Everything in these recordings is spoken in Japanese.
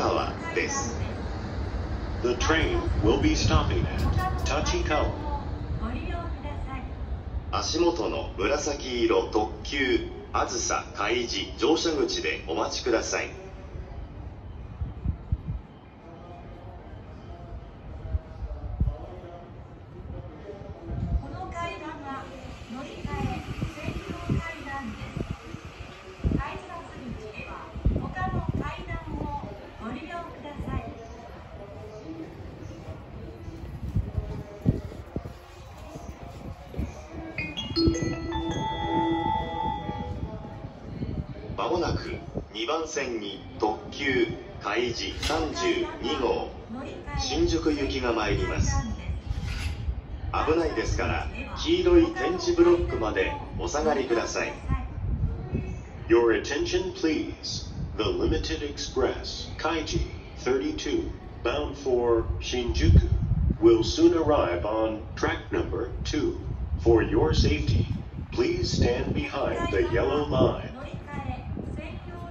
Tachikawa です The train will be stopping at Tachikawa. 足元の紫色特急あずさ開示乗車口でお待ちくださいもなく2番線に特急海事32号新宿行きが参ります危ないですから黄色い点字ブロックまでお下がりください Your attention, please. The Limited Express Kaiji 32, bound for Shinjuku, will soon arrive on track number 2. For your safety, please stand behind the yellow line.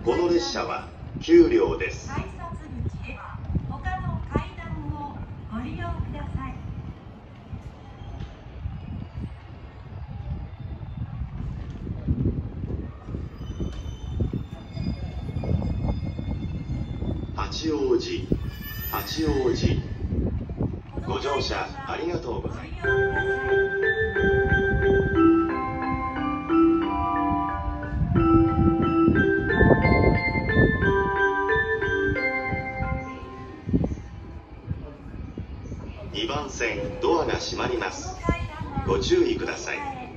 この列車は9両です。改札口では他の階段をご利用ください。八王子八王子。ご乗車ありがとうございます2番線ドアが閉まります。ご注意ください。